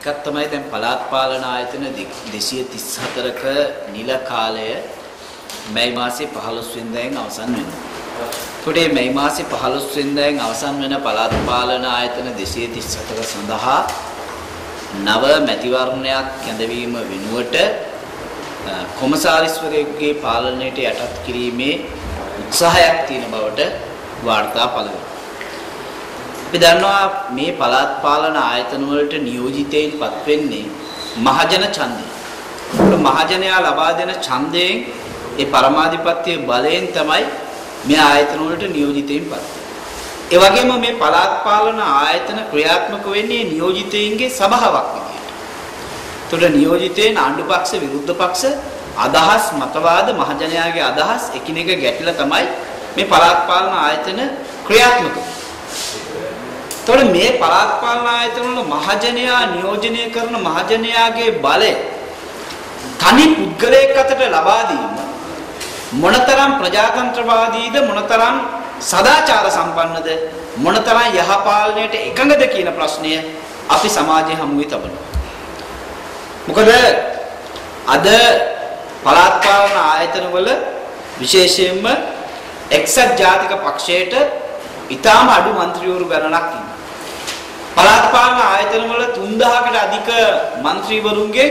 එකක් තමයි දැන් පළාත් පාලන ආයතන 234ක නිල කාලය මැයි මාසේ 15 වෙනිදායෙන් අවසන් වෙනවා. ඒකට මේ මාසේ 15 වෙනිදායෙන් අවසන් වෙන පළාත් පාලන ආයතන 234ක සඳහා නව මැතිවරණයක් කැඳවීම වෙනුවට කොමසාරිස්වරයෙකුගේ පාලනයට යටත් කිරීමේ උත්සාහයක් තියෙන බවට වාර්තා පළ වෙනවා. අපි දන්නවා මේ පළාත් පාලන ආයතන වලට නියෝජිතයින්පත් වෙන්නේ මහජන ඡන්දය. ඒක මහජනයා ලබා දෙන ඡන්දයෙන් ඒ පරමාධිපත්‍ය බලයෙන් තමයි මේ ආයතන වලට නියෝජිතයින්පත් වෙන්නේ. ඒ වගේම මේ පළාත් පාලන ආයතන ක්‍රියාත්මක වෙන්නේ නියෝජිතයින්ගේ සභාවක් විදියට. ඒතකොට නියෝජිතයින් ආණ්ඩු පක්ෂ විරුද්ධ පක්ෂ අදහස් මතවාද මහජනයාගේ අදහස් එකිනෙක ගැටිලා තමයි මේ පළාත් පාලන ආයතන ක්‍රියාත්මක වෙන්නේ. එතකොට මේ පළාත් පාලන ආයතන වල මහජනයා නියෝජනය කරන මහජනයාගේ බලය තනි පුද්ගලයෙක් අතට ලබා දීම මොනතරම් ප්‍රජාතන්ත්‍රවාදීද මොනතරම් සදාචාර සම්පන්නද මොනතරම් යහපාලනයට එකඟද කියන ප්‍රශ්නය අපි සමාජයේ හමුවේ තබනවා. මොකද අද පළාත් පාලන ආයතන වල විශේෂයෙන්ම එක්සත් ජාතික පක්ෂයට ඉතාම අඩු മന്ത്രിවරු ගණනක් ඉන්නවා. පළාත් පාලන ආයතන වල 3000කට අධික മന്ത്രിවරුන්ගේ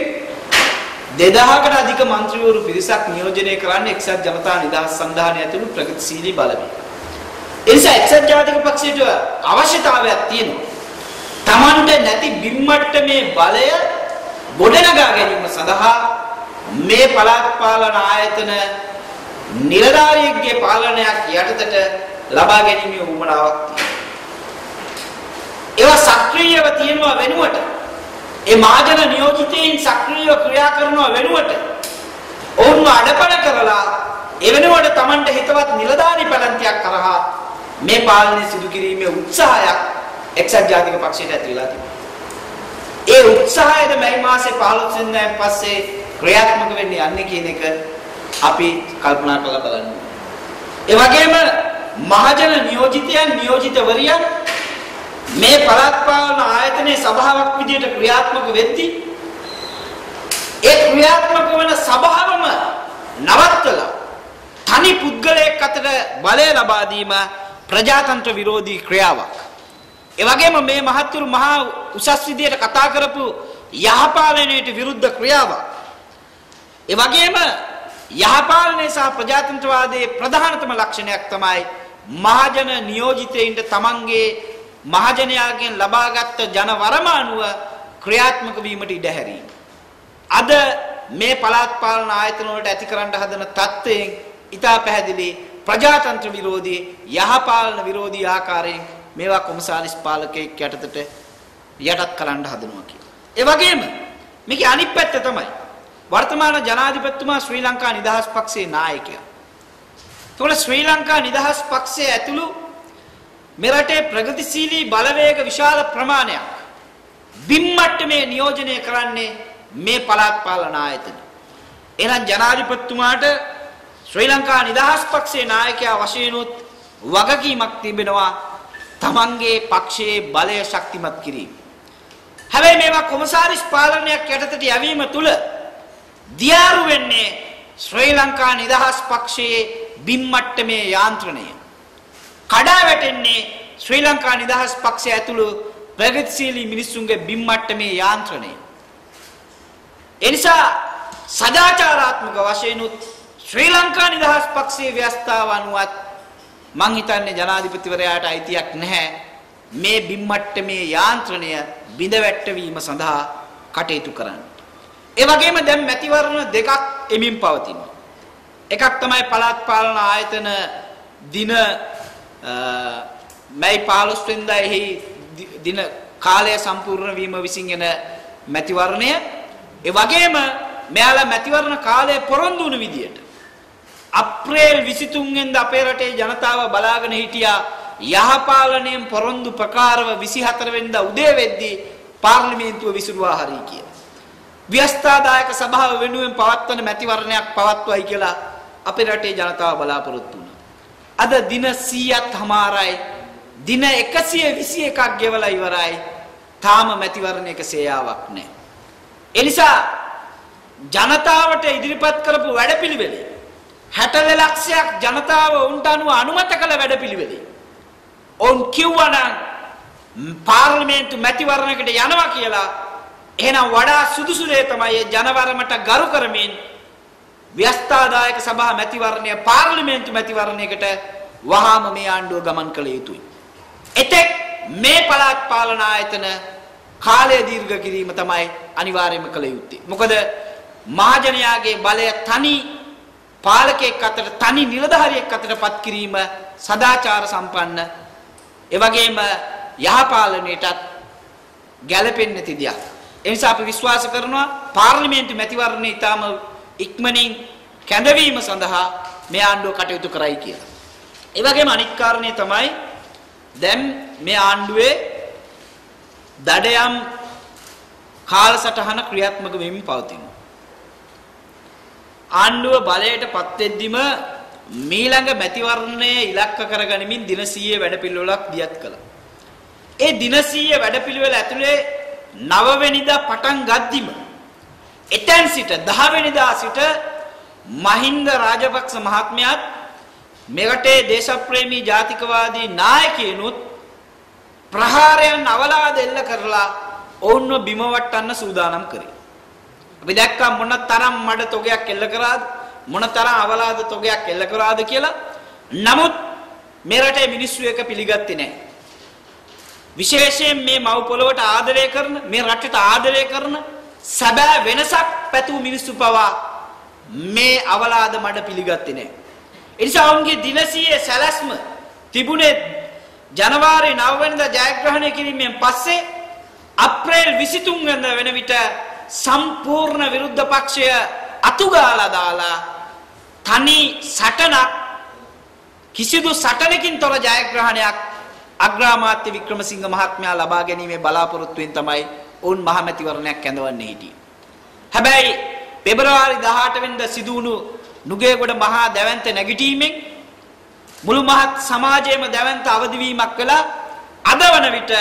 2000කට අධික മന്ത്രിවරු පිරිසක් නියෝජනය කරන්නේ එක්සත් ජනතා නිදහස් සන්ධානය ඇතුළු ප්‍රගතිශීලී බලවේග. ඒ නිසා එක්සත් ජාතික පක්ෂයට අවශ්‍යතාවයක් තියෙනවා. Tamanට නැති බිම්මට්ට මේ බලය ගොඩනගා ගැනීම සඳහා මේ පළාත් පාලන ආයතන නිලධාරියෙක්ගේ පාලනයක් යටතට ලබා ගැනීමේ උවමනාවක් තියෙනවා. ඒවා සක්‍රීයව තියෙනවා වෙනුවට ඒ මහජන නියෝජිතයින් සක්‍රීයව ක්‍රියා කරනවා වෙනුවට ඔවුන්ව අඩපණ කරලා ඒ වෙනුවට Tamanට හිතවත් නිලධාරි පැලැන්තියක් කරහා මේ පාලනය සිදු කිරීමේ උත්සාහයක් එක්සත් ජාතික පක්ෂයට ඇති වෙලා තිබෙනවා. ඒ උත්සාහයද මේ මාසේ 15 වෙනිදාන් පස්සේ ක්‍රියාත්මක වෙන්නේ යන්නේ කියන එක අපි කල්පනා කරලා බලන්න. ඒ වගේම මහජන නියෝජිතයන් නියෝජිතවරියන් මේ පළාත් පාලන ආයතනයේ සභාවක් විදියට ක්‍රියාත්මක වෙද්දී ඒ ක්‍රියාත්මක වන සභාවම නවත්තලා තනි පුද්ගලයෙක් අතට බලය ලබා දීම ප්‍රජාතන්ත්‍ර විරෝධී ක්‍රියාවක්. ඒ වගේම මේ මහත්තුරු මහා උසස් විදියට කතා කරපු යහපාලනයට විරුද්ධ ක්‍රියාවක්. ඒ වගේම යහපාලනය සහ ප්‍රජාතන්ත්‍රවාදයේ ප්‍රධානතම ලක්ෂණයක් තමයි මහජන නියෝජිතයින්ට තමන්ගේ මහජනයාගෙන් ලබාගත් ජන වරමානුව ක්‍රියාත්මක වීමට ඉඩ හැරීම. අද මේ පළාත් පාලන ආයතන වලට ඇති කරන්න හදන තත්ත්වයෙන් ඉතා පැහැදිලි ප්‍රජාතන්ත්‍ර විරෝධී යහපාලන විරෝධී ආකාරයෙන් මේවා කොමසාරිස් පාලකයෙක් යටතට යටත් කරන්න හදනවා කියලා. ඒ වගේම මේකේ අනිත් පැත්ත තමයි වර්තමාන ජනාධිපතිතුමා ශ්‍රී ලංකා නිදහස් පක්ෂයේ නායකයා. ඒතකොට ශ්‍රී ලංකා නිදහස් පක්ෂයේ ඇතුළු මෙරටේ ප්‍රගතිශීලී බලවේග විශාල ප්‍රමාණයක් බිම්මට්ටමේ නියෝජනය කරන්නේ මේ පළාත් පාලන ආයතන. එහෙනම් ජනාධිපතිතුමාට ශ්‍රී ලංකා නිදහස් පක්ෂයේ නායකයා වශයෙන් උත් වගකීමක් තිබෙනවා තමන්ගේ පක්ෂයේ බලය ශක්තිමත් කිරීම. හැබැයි මේවා කොමසාරිස් පාලනයක් යටතට යැවීම තුල දියාරු වෙන්නේ ශ්‍රී ලංකා නිදහස් පක්ෂයේ බිම්මට්ටමේ යාන්ත්‍රණය. කඩා වැටෙන්නේ ශ්‍රී ලංකා නිදහස් පක්ෂය ඇතුළු ප්‍රගතිශීලී මිනිසුන්ගේ බිම්මට්ටමේ යාන්ත්‍රණය. එනිසා සදාචාරාත්මක වශයෙන් උත් ශ්‍රී ලංකා නිදහස් පක්ෂයේ ව්‍යවස්ථාව අනුවත් මං හිතන්නේ ජනාධිපතිවරයාට අයිතියක් නැහැ මේ බිම්මට්ටමේ යාන්ත්‍රණය බිඳවැට්ටවීම සඳහා කටයුතු කරන්න. ඒ වගේම දැන් මැතිවරණ දෙකක් එමින් පවතිනවා. එකක් තමයි පළාත් පාලන ආයතන දින මැයි 15 වෙනිදා එහි දින කාලය සම්පූර්ණ වීම විසින් එන මැතිවරණය ඒ වගේම මෙයාලා මැතිවරණ කාලය පොරොන්දු වුණු විදියට අප්‍රේල් 23 වෙනිදා අපේ රටේ ජනතාව බලාගෙන හිටියා යහපාලනයෙන් පොරොන්දු ප්‍රකාරව 24 වෙනිදා උදේ වෙද්දී පාර්ලිමේන්තුව විසිරුවා හරි කියලා. ව්‍යවස්ථාදායක සභාව වෙනුවෙන් පවත්වන මැතිවරණයක් පවත්වයි කියලා අපේ රටේ ජනතාව බලාපොරොත්තු වුණා. අද දින 100ක් හමාරයි දින 121ක් ගෙවලා ඉවරයි තාම මැතිවරණයක සේයාවක් නැහැ. එනිසා ජනතාවට ඉදිරිපත් කරපු වැඩපිළිවෙලේ 60 ලක්ෂයක් ජනතාව උන්ට අනුව අනුමත කළ වැඩපිළිවෙලේ ඔවුන් කිව්වනම් පාර්ලිමේන්තු මැතිවරණයකට යනවා කියලා එහෙනම් වඩා සුදුසු දේ තමයි ජනවරමට ගරු කරමින් ව්‍යස්ථාදායක සභා මැතිවරණය පාර්ලිමේන්තු මැතිවරණයකට වහාම මේ ආණ්ඩුව ගමන් කළ යුතුයි. එතෙක් මේ පළාත් පාලන ආයතන කාලය දීර්ඝ කිරීම තමයි අනිවාර්යයෙන්ම කළ යුත්තේ. මොකද මහජනයාගේ බලය තනි පාලකයෙක් අතට තනි නිලධාරියෙක් අතටපත් කිරීම සදාචාර සම්පන්න ඒ වගේම යහපාලනයටත් ගැළපෙන්නේ නැති දෙයක්. ඒ නිසා අපි විශ්වාස කරනවා පාර්ලිමේන්තු මැතිවරණය ඊටම ඉක්මනින් කැඳවීම සඳහා මේ ආණ්ඩුව කටයුතු කරයි කියලා. ඒ වගේම අනිත් කාරණේ තමයි දැන් මේ ආණ්ඩුවේ දඩයම් කාලසටහන ක්‍රියාත්මක වෙමින් පවතිනවා. ආණ්ඩුව බලයට පත් වෙද්දිම මීළඟ මැතිවරණය ඉලක්ක කරගනිමින් දින 100 වැඩපිළිවෙලක් දියත් කළා. ඒ දින 100 වැඩපිළිවෙල ඇතුලේ 9 වෙනිදා පටන් ගද්දිම එතෙන් සිට 10 වෙනිදා සිට මහින්ද රාජපක්ෂ මහත්මයාත් මෙරටේ දේශප්‍රේමී ජාතිකවාදී නායකයනුත් ප්‍රහාරයන් අවලාද එල්ල කරලා ඔවුන්ව බිම වට්ටන්න සූදානම් කරේ. අපි දැක්කා මොන තරම් මඩ තොගයක් එල්ල කරාද මොන තරම් අවලාද තොගයක් එල්ල කරාද කියලා. නමුත් මේ රටේ මිනිස්සු එක පිළිගත්තේ නැහැ. විශේෂයෙන් මේ මව් පොළොවට ආදරය කරන මේ රටට ආදරය කරන සැබෑ වෙනසක් පැතූ මිනිස්සු පවා මේ අවලාද මඩ පිළිගත්තේ නැහැ. ඒ නිසා ඔවුන්ගේ දිනසියේ සැලැස්ම තිබුණේ ජනවාරි 9 වෙනිදා ජයග්‍රහණය කිරීමෙන් පස්සේ අප්‍රේල් 23 වෙනිදා වෙන විට සම්පූර්ණ විරුද්ධ පක්ෂය අතුගාලා දාලා තනි සටනක් කිසිදු සටනකින් තොර ජයග්‍රහණයක් අග්‍රාමාත්‍ය වික්‍රමසිංහ මහත්මයා ලබා ගැනීමේ බලාපොරොත්තුවෙන් තමයි ඔවුන් මහමැතිවරණයක් ඇඳවන්නේ හිටියේ. හැබැයි පෙබරවාරි 18 වෙනිදා සිදු වුණු නුගේගොඩ මහා දැවැන්ත නැගිටීමෙන් මුළු මහත් සමාජයේම දැවැන්ත අවදිවීමක් කළා. අද වන විට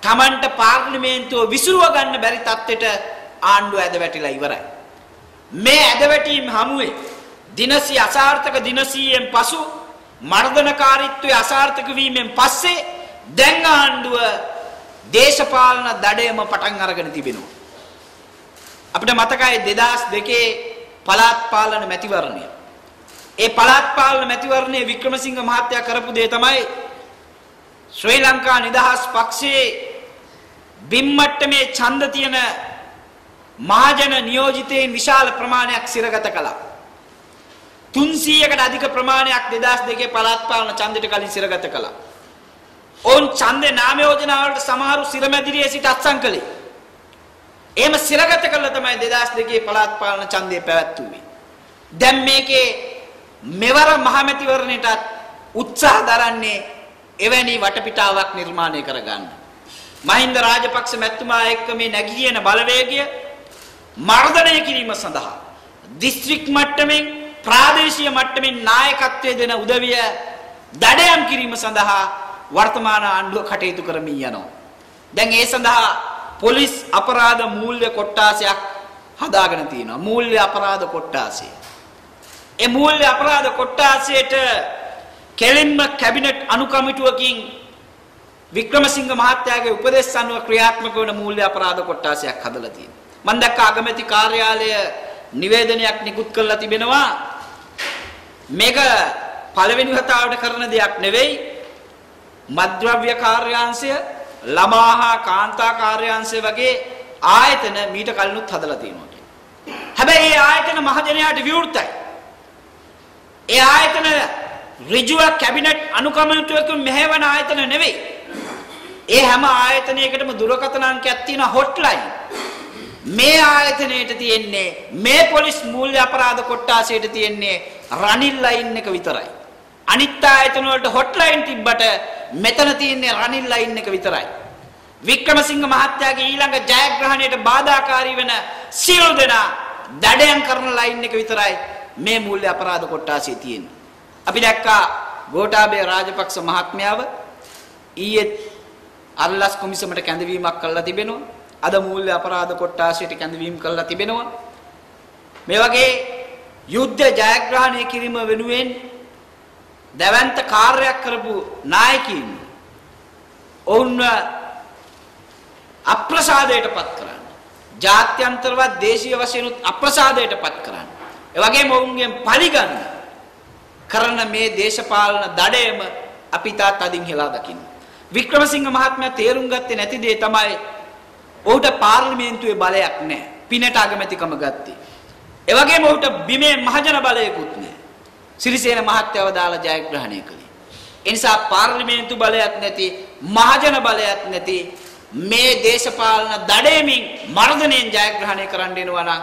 Tamanට පාර්ලිමේන්තුව විසිරුව ගන්න බැරි තත්ත්වයට ආණ්ඩුව ඇද වැටිලා ඉවරයි. මේ ඇද වැටීම් හමුවේ දිනසි අසාර්ථක දිනසියෙන් පසු මර්ධනකාරීත්වයේ අසාර්ථක වීමෙන් පස්සේ දැන් ආණ්ඩුව දේශපාලන දඩයම පටන් අරගෙන තිබෙනවා. අපිට මතකයි 2002 පළාත් පාලන මැතිවරණය. ඒ පළාත් පාලන මැතිවරණයේ වික්‍රමසිංහ මහත්තයා කරපු දේ තමයි ශ්‍රී ලංකා නිදහස් පක්ෂයේ බිම්මට්ටමේ ඡන්ද තියෙන මහජන නියෝජිතයින් විශාල ප්‍රමාණයක් සිරගත කළා. 300කට අධික ප්‍රමාණයක් 2002 පළාත් පාලන ඡන්දෙට කලින් සිරගත කළා. ඔවුන් ඡන්දේ නාම යෝජනා වලට සමහරු සිරමැදිරියේ සිට අත්සන් කළේ. එහෙම සිරගත කළා තමයි 2002 පළාත් පාලන ඡන්දය පැවැත්වුවේ. දැන් මේකේ මෙවර මහමැතිවරණයටත් උත්සාහ දරන්නේ එවැනි වටපිටාවක් නිර්මාණය කරගන්න. මහින්ද රාජපක්ෂ මැතිතුමා එක්ක මේ නැගී යන බලවේගය මර්ධනය කිරීම සඳහා දිස්ත්‍රික් මට්ටමින් ප්‍රාදේශීය මට්ටමින් නායකත්වයේ දෙන උදවිය දඩයම් කිරීම සඳහා වර්තමාන ආණ්ඩුව කටයුතු කරමින් යනවා. දැන් ඒ සඳහා පොලිස් අපරාධ මූල්‍ය කොට්ටාසයක් හදාගෙන තියෙනවා. මූල්‍ය අපරාධ කොට්ටාසය. ඒ මූල්‍ය අපරාධ කොට්ටාසයට කෙලින්ම කැබිනට් අනුකමිටුවකින් වික්‍රමසිංහ මහත්තයාගේ උපදෙස් අනුව ක්‍රියාත්මක වන මූල්‍ය අපරාධ කොට්ටාසයක් හදලා තියෙනවා. මම දැක්ක අගමැති කාර්යාලය නිවේදනයක් නිකුත් කරලා තිබෙනවා මේක පළවෙනි වතාවට කරන දෙයක් නෙවෙයි මද්ද්‍රව්‍ය කාර්යාංශය ළමාහා කාන්තා කාර්යාංශය වගේ ආයතන මීට කලිනුත් හදලා තියෙනවා හැබැයි මේ ආයතන මහජනයාට විවෘතයි. ඒ ආයතන ඍජුව කැබිනට් අනුකම්පාවකින් මෙහෙවන ආයතන නෙවෙයි. ඒ හැම ආයතනයකටම දුරකථන අංකයක් තියෙන හොට්ලයින් මේ ආයතනයේට තියෙන්නේ මේ පොලිස් මූල්‍ය අපරාධ කොට්ටාසයට තියෙන්නේ රනිල් ලයින් එක විතරයි. අනිත් ආයතන වලට හොට්ලයින් තිබ්බට මෙතන තියෙන්නේ රනිල් ලයින් එක විතරයි. වික්‍රමසිංහ මහත්තයාගේ ඊළඟ ජයග්‍රහණයට බාධාකාරී වෙන සියලු දෙනා දඩයන් කරන ලයින් එක විතරයි මේ මූල්‍ය අපරාධ කොට්ටාසයේ තියෙන්නේ. අපි දැක්කා ගෝඨාභය රාජපක්ෂ මහත්මයාව ඊයේ අල්ලස් කොමිසමට කැඳවීමක් කළා තිබෙනවා. අද මූල්‍ය අපරාධ කොට්ටාසයට කැඳවීම කළා තිබෙනවා. මේ වගේ යුද්ධ ජයග්‍රහණය කිරීම වෙනුවෙන් දැවැන්ත කාර්යයක් කරපු නායකයින් ඔවුන්ව අප්‍රසාදයටපත් කරන්න. ජාත්‍යන්තරවත් දේශීය වශයෙන් අප්‍රසාදයටපත් කරන්න. ඒ වගේම ඔවුන්ගෙන් පරිගන්න කරන මේ දේශපාලන දඩයම අපි තාත් අදින් හෙලා දකින්න. වික්‍රමසිංහ මහත්මයා තේරුම් ගත්තේ නැති දේ තමයි ඔහුට පාර්ලිමේන්තුවේ බලයක් නැහැ. පිනට අගමැතිකම ගත්තේ. ඒ වගේම ඔහුට බිමේ මහජන බලයකුත් නැහැ. සිරිසේන මහත්තයව දාලා ජයග්‍රහණය කළේ. ඒ නිසා පාර්ලිමේන්තු බලයක් නැති මහජන බලයක් නැති මේ දේශපාලන දඩේමින් මර්ධනයෙන් ජයග්‍රහණය කරන්න එනවා නම්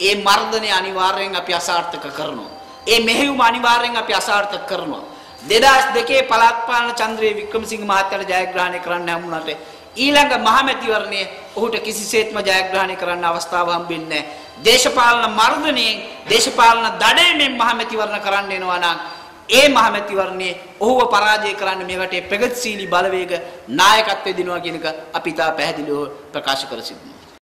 ඒ මර්ධනය අනිවාර්යෙන් අපි අසාර්ථක කරනවා. ඒ මෙහෙයුම අනිවාර්යෙන් අපි අසාර්ථක කරනවා. 2002 පළාත් පාලන චන්ද්‍රේ වික්‍රමසිංහ මහත්තයාට ජයග්‍රහණය කරන්න හම්බුණාට ඊළඟ මහමැතිවරණයේ ඔහුට කිසිසේත්ම ජයග්‍රහණය කරන්න අවස්ථාව හම්බෙන්නේ නැහැ. දේශපාලන මර්ධනයෙන් දේශපාලන දඩයමින් මහමැතිවරණ කරන්න එනවා නම් ඒ මහමැතිවරණයේ ඔහුව පරාජය කරන්න මේකට ප්‍රගතිශීලී බලවේග නායකත්වය දෙනවා කියන එක අපි තා පැහැදිලිව ප්‍රකාශ කර සිටිනවා.